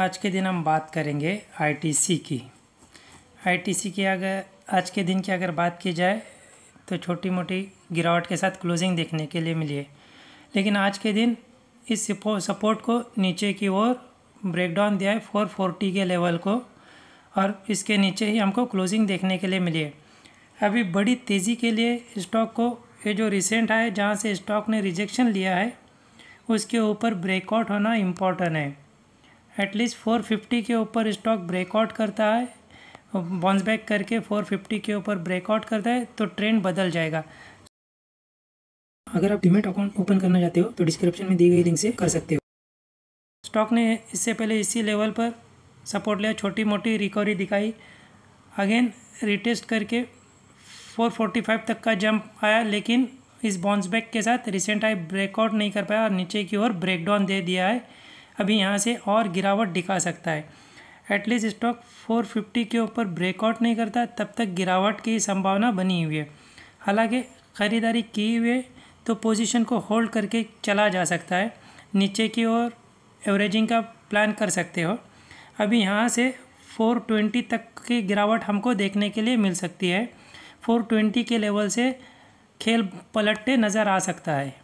आज के दिन हम बात करेंगे आईटीसी की। आईटीसी की अगर, आज के दिन की अगर बात की जाए तो छोटी मोटी गिरावट के साथ क्लोजिंग देखने के लिए मिली है। लेकिन आज के दिन इस सपोर्ट को नीचे की ओर ब्रेकडाउन दिया है फोर फोर्टी के लेवल को, और इसके नीचे ही हमको क्लोजिंग देखने के लिए मिली है। अभी बड़ी तेज़ी के लिए स्टॉक को, ये जो रिसेंट है, जहाँ से स्टॉक ने रिजेक्शन लिया है, उसके ऊपर ब्रेकआउट होना इंपॉर्टेंट है। एटलीस्ट 450 के ऊपर स्टॉक ब्रेकआउट करता है बाउंस बैक करके 450 के ऊपर ब्रेकआउट करता है तो ट्रेंड बदल जाएगा। अगर आप डिमेट अकाउंट ओपन करना चाहते हो तो डिस्क्रिप्शन में दी गई लिंक से कर सकते हो। स्टॉक ने इससे पहले इसी लेवल पर सपोर्ट लिया छोटी मोटी रिकवरी दिखाई। अगेन रिटेस्ट करके 445 तक का जंप आया, लेकिन इस बाउंस बैक के साथ रिसेंट आई ब्रेकआउट नहीं कर पाया और नीचे की ओर ब्रेकडाउन दे दिया है। अभी यहाँ से और गिरावट दिखा सकता है। एटलीस्ट स्टॉक 450 के ऊपर ब्रेकआउट नहीं करता, तब तक गिरावट की संभावना बनी हुई है। हालाँकि ख़रीदारी की हुई तो पोजीशन को होल्ड करके चला जा सकता है। नीचे की ओर एवरेजिंग का प्लान कर सकते हो। अभी यहाँ से 420 तक की गिरावट हमको देखने के लिए मिल सकती है। 420 के लेवल से खेल पलटते नज़र आ सकता है।